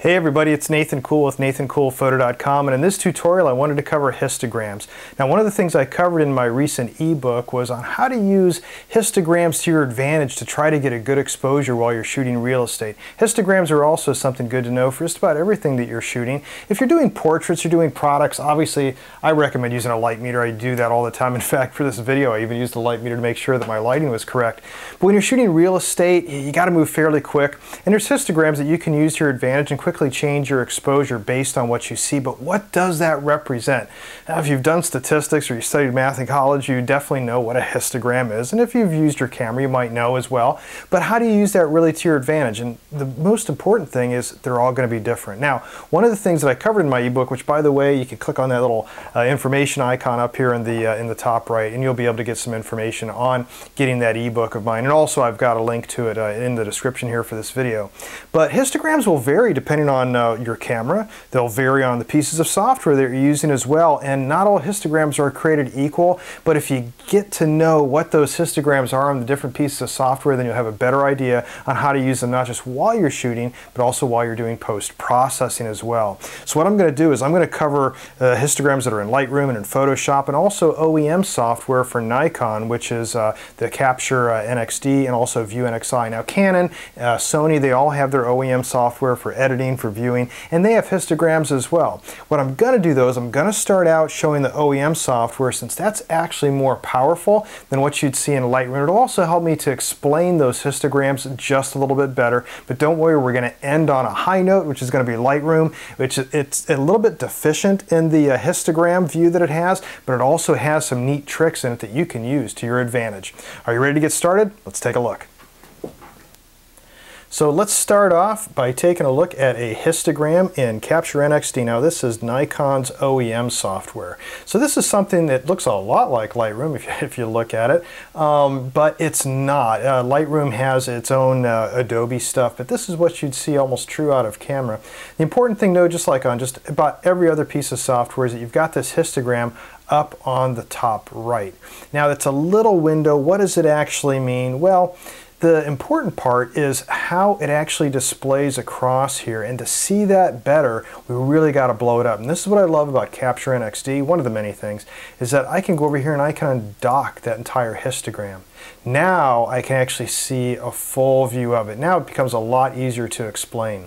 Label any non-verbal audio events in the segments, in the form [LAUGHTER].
Hey everybody, it's Nathan Cool with nathancoolphoto.com and in this tutorial I wanted to cover histograms. Now one of the things I covered in my recent ebook was on how to use histograms to your advantage to try to get a good exposure while you're shooting real estate. Histograms are also something good to know for just about everything that you're shooting. If you're doing portraits, you're doing products, obviously I recommend using a light meter. I do that all the time. In fact, for this video I even used the light meter to make sure that my lighting was correct. But when you're shooting real estate, you got to move fairly quick and there's histograms that you can use to your advantage and quickly change your exposure based on what you see, but what does that represent? Now, if you've done statistics or you studied math in college, you definitely know what a histogram is, and if you've used your camera, you might know as well. But how do you use that really to your advantage? And the most important thing is they're all going to be different. Now, one of the things that I covered in my ebook, which by the way, you can click on that little uh, information icon up here in the uh, in the top right, and you'll be able to get some information on getting that ebook of mine. And also, I've got a link to it uh, in the description here for this video. But histograms will vary depending on uh, your camera. They'll vary on the pieces of software that you're using as well. And not all histograms are created equal, but if you get to know what those histograms are on the different pieces of software, then you'll have a better idea on how to use them not just while you're shooting, but also while you're doing post-processing as well. So what I'm going to do is I'm going to cover uh, histograms that are in Lightroom and in Photoshop and also OEM software for Nikon, which is uh, the Capture uh, NXD and also View NXI. Now Canon, uh, Sony, they all have their OEM software for editing, for viewing, and they have histograms as well. What I'm going to do though is I'm going to start out showing the OEM software since that's actually more powerful than what you'd see in Lightroom. It'll also help me to explain those histograms just a little bit better, but don't worry, we're going to end on a high note, which is going to be Lightroom, which it's a little bit deficient in the uh, histogram view that it has, but it also has some neat tricks in it that you can use to your advantage. Are you ready to get started? Let's take a look. So let's start off by taking a look at a histogram in Capture NXD. Now this is Nikon's OEM software. So this is something that looks a lot like Lightroom [LAUGHS] if you, if you look at it, um, but it's not. Uh, Lightroom has its own uh, Adobe stuff, but this is what you'd see almost true out of camera. The important thing though, just like on just about every other piece of software, is that you've got this histogram up on the top right. Now that's a little window. What does it actually mean? Well, the important part is how it actually displays across here and to see that better we really got to blow it up and this is what I love about Capture NXD one of the many things is that I can go over here and I can dock that entire histogram now I can actually see a full view of it now it becomes a lot easier to explain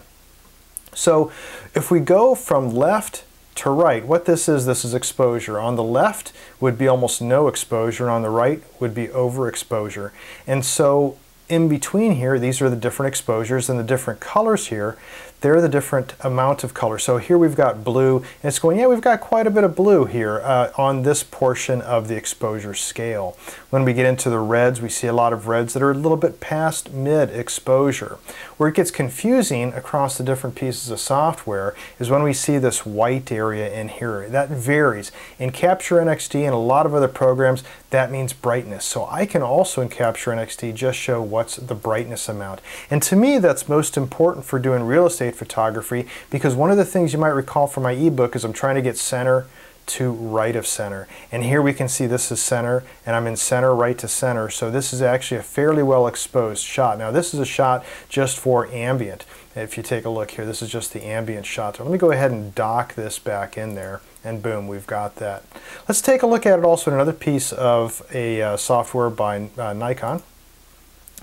so if we go from left to right. What this is, this is exposure. On the left would be almost no exposure, and on the right would be overexposure. And so in between here, these are the different exposures and the different colors here they're the different amount of color. So here we've got blue, and it's going, yeah, we've got quite a bit of blue here uh, on this portion of the exposure scale. When we get into the reds, we see a lot of reds that are a little bit past mid-exposure. Where it gets confusing across the different pieces of software is when we see this white area in here. That varies. In Capture NXD and a lot of other programs, that means brightness. So I can also in Capture NXD just show what's the brightness amount. And to me, that's most important for doing real estate photography because one of the things you might recall from my ebook is I'm trying to get center to right of center. And here we can see this is center and I'm in center right to center. So this is actually a fairly well exposed shot. Now this is a shot just for ambient. If you take a look here, this is just the ambient shot. So let me go ahead and dock this back in there and boom, we've got that. Let's take a look at it also in another piece of a uh, software by uh, Nikon.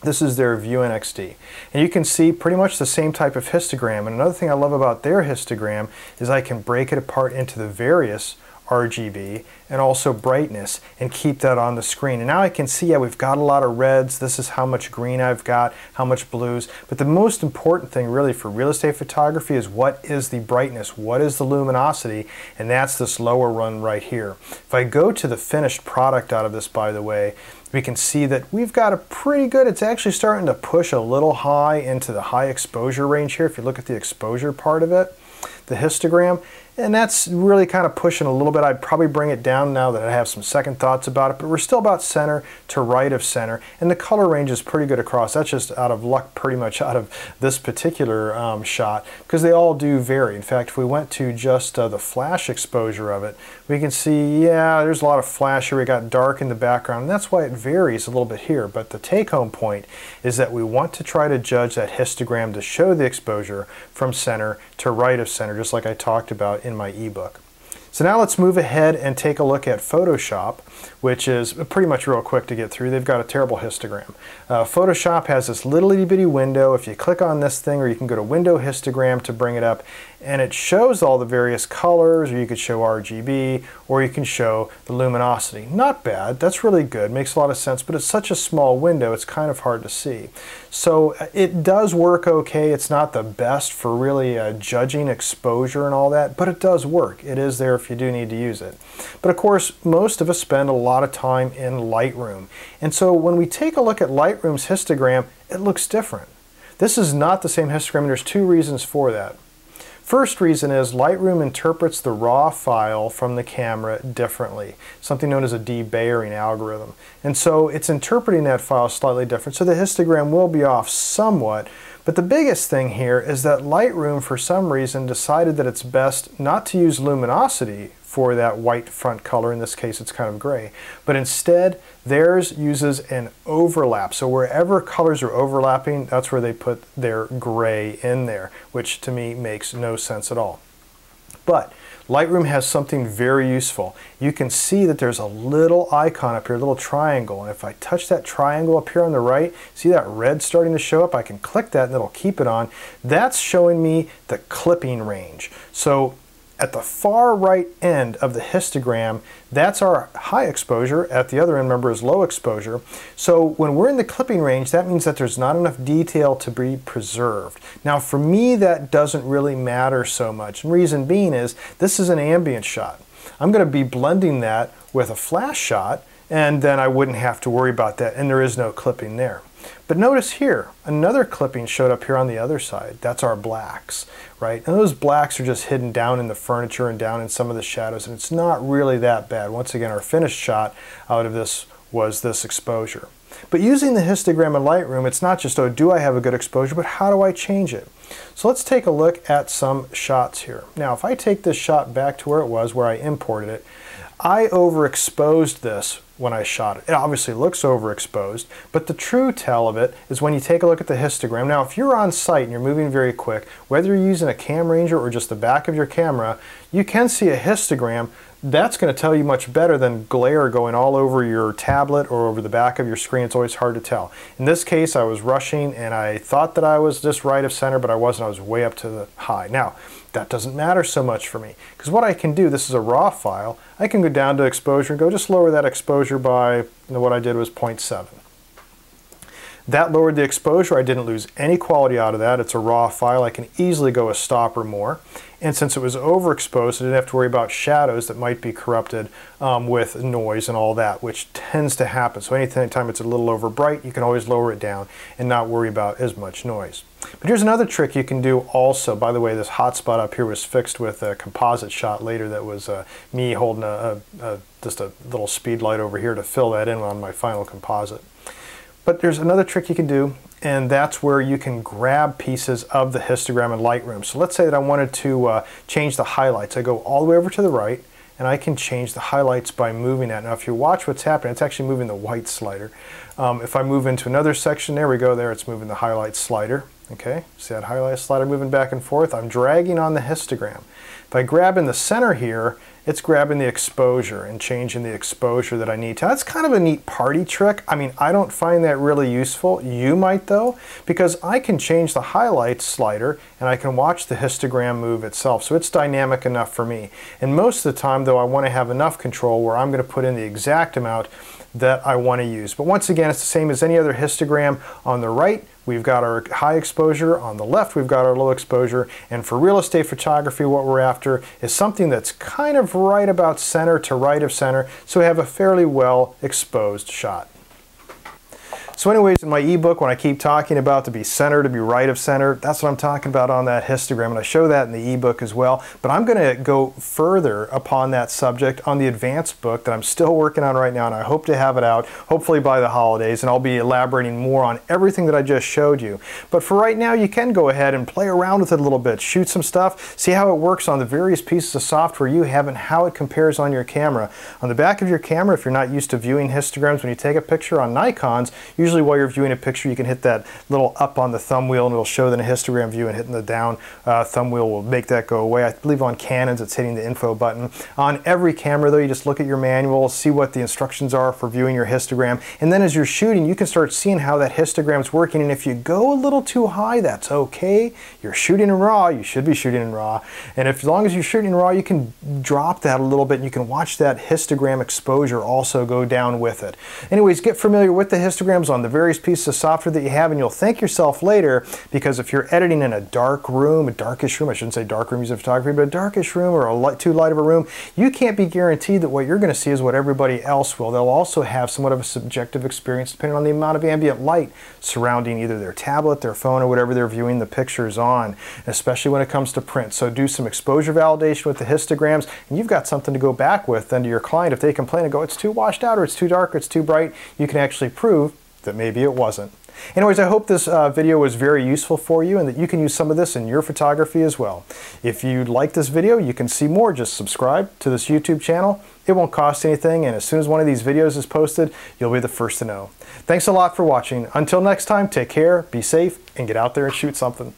This is their View NXD. And you can see pretty much the same type of histogram. And another thing I love about their histogram is I can break it apart into the various RGB and also brightness and keep that on the screen. And now I can see, yeah, we've got a lot of reds. This is how much green I've got, how much blues. But the most important thing really for real estate photography is what is the brightness? What is the luminosity? And that's this lower run right here. If I go to the finished product out of this, by the way, we can see that we've got a pretty good, it's actually starting to push a little high into the high exposure range here. If you look at the exposure part of it, the histogram, and that's really kind of pushing a little bit. I'd probably bring it down now that I have some second thoughts about it, but we're still about center to right of center, and the color range is pretty good across. That's just out of luck pretty much [LAUGHS] out of this particular um, shot, because they all do vary. In fact, if we went to just uh, the flash exposure of it, we can see, yeah, there's a lot of flash here. We got dark in the background, and that's why it varies a little bit here. But the take-home point is that we want to try to judge that histogram to show the exposure from center to right of center, just like I talked about in my ebook. So now let's move ahead and take a look at Photoshop, which is pretty much real quick to get through. They've got a terrible histogram. Uh, Photoshop has this little itty bitty window. If you click on this thing, or you can go to Window Histogram to bring it up, and it shows all the various colors, or you could show RGB, or you can show the luminosity. Not bad, that's really good, makes a lot of sense, but it's such a small window, it's kind of hard to see. So uh, it does work okay, it's not the best for really uh, judging exposure and all that, but it does work. It is there if you do need to use it. But of course, most of us spend a lot of time in Lightroom. And so when we take a look at Lightroom's histogram, it looks different. This is not the same histogram, there's two reasons for that. First reason is Lightroom interprets the raw file from the camera differently, something known as a debayering algorithm. And so it's interpreting that file slightly different, so the histogram will be off somewhat. But the biggest thing here is that Lightroom, for some reason, decided that it's best not to use luminosity for that white front color. In this case, it's kind of gray. But instead, theirs uses an overlap. So wherever colors are overlapping, that's where they put their gray in there, which to me makes no sense at all. But Lightroom has something very useful. You can see that there's a little icon up here, a little triangle. And if I touch that triangle up here on the right, see that red starting to show up? I can click that and it'll keep it on. That's showing me the clipping range. So at the far right end of the histogram, that's our high exposure. At the other end, remember, is low exposure. So when we're in the clipping range, that means that there's not enough detail to be preserved. Now, for me, that doesn't really matter so much. And reason being is this is an ambient shot. I'm going to be blending that with a flash shot, and then I wouldn't have to worry about that, and there is no clipping there. But notice here, another clipping showed up here on the other side. That's our blacks, right? And those blacks are just hidden down in the furniture and down in some of the shadows, and it's not really that bad. Once again, our finished shot out of this was this exposure. But using the histogram in Lightroom, it's not just, oh, do I have a good exposure, but how do I change it? So let's take a look at some shots here. Now, if I take this shot back to where it was, where I imported it, I overexposed this when I shot it. It obviously looks overexposed, but the true tell of it is when you take a look at the histogram. Now, if you're on site and you're moving very quick, whether you're using a Cam Ranger or just the back of your camera, you can see a histogram. That's going to tell you much better than glare going all over your tablet or over the back of your screen. It's always hard to tell. In this case, I was rushing and I thought that I was just right of center, but I wasn't. I was way up to the high. Now, that doesn't matter so much for me because what I can do, this is a raw file, I can go down to exposure and go just lower that exposure by, you know, what I did was 0.7. That lowered the exposure. I didn't lose any quality out of that. It's a raw file. I can easily go a stop or more. And since it was overexposed, I didn't have to worry about shadows that might be corrupted um, with noise and all that, which tends to happen. So anytime it's a little over bright, you can always lower it down and not worry about as much noise. But here's another trick you can do also. By the way, this hotspot up here was fixed with a composite shot later that was uh, me holding a, a, a, just a little speed light over here to fill that in on my final composite. But there's another trick you can do, and that's where you can grab pieces of the histogram in Lightroom. So let's say that I wanted to uh, change the highlights. I go all the way over to the right, and I can change the highlights by moving that. Now if you watch what's happening, it's actually moving the white slider. Um, if I move into another section, there we go, there it's moving the highlight slider. Okay, see that highlight slider moving back and forth? I'm dragging on the histogram. If I grab in the center here, it's grabbing the exposure and changing the exposure that I need to. That's kind of a neat party trick. I mean, I don't find that really useful. You might though, because I can change the highlights slider and I can watch the histogram move itself. So it's dynamic enough for me. And most of the time though, I want to have enough control where I'm going to put in the exact amount that I want to use. But once again, it's the same as any other histogram. On the right, we've got our high exposure. On the left, we've got our low exposure. And for real estate photography, what we're after is something that's kind of right about center to right of center, so we have a fairly well exposed shot. So anyways, in my ebook, when I keep talking about to be center, to be right of center, that's what I'm talking about on that histogram, and I show that in the ebook as well. But I'm going to go further upon that subject on the advanced book that I'm still working on right now, and I hope to have it out, hopefully by the holidays, and I'll be elaborating more on everything that I just showed you. But for right now, you can go ahead and play around with it a little bit, shoot some stuff, see how it works on the various pieces of software you have and how it compares on your camera. On the back of your camera, if you're not used to viewing histograms, when you take a picture on Nikons, usually while you're viewing a picture, you can hit that little up on the thumb wheel and it'll show the histogram view and hitting the down uh, thumb wheel will make that go away. I believe on Canons, it's hitting the info button. On every camera though, you just look at your manual, see what the instructions are for viewing your histogram, and then as you're shooting, you can start seeing how that histogram is working, and if you go a little too high, that's okay. You're shooting in RAW, you should be shooting in RAW, and if, as long as you're shooting in RAW, you can drop that a little bit, and you can watch that histogram exposure also go down with it. Anyways, get familiar with the histograms on the various pieces of software that you have, and you'll thank yourself later, because if you're editing in a dark room, a darkish room, I shouldn't say dark room using photography, but a darkish room or a light, too light of a room, you can't be guaranteed that what you're going to see is what everybody else will. They'll also have somewhat of a subjective experience depending on the amount of ambient light surrounding either their tablet, their phone, or whatever they're viewing the pictures on, especially when it comes to print. So do some exposure validation with the histograms, and you've got something to go back with then to your client. If they complain and go, it's too washed out, or it's too dark, or it's too bright, you can actually prove that maybe it wasn't. Anyways, I hope this uh, video was very useful for you and that you can use some of this in your photography as well. If you like this video, you can see more. Just subscribe to this YouTube channel. It won't cost anything, and as soon as one of these videos is posted, you'll be the first to know. Thanks a lot for watching. Until next time, take care, be safe, and get out there and shoot something.